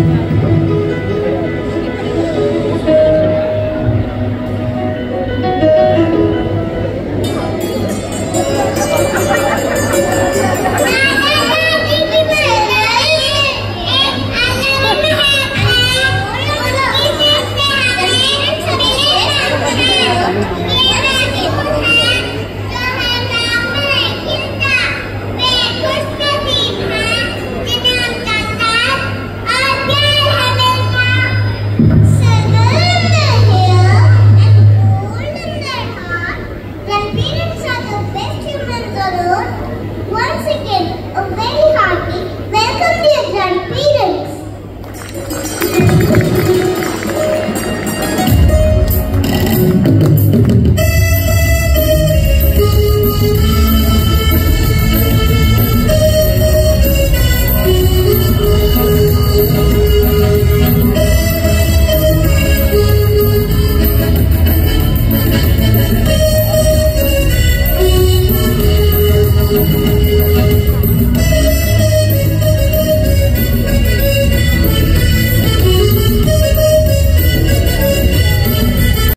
Yeah. once again a very